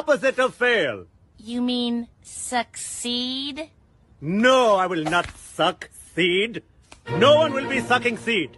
opposite of fail. You mean succeed? No, I will not suck seed. No one will be sucking seed.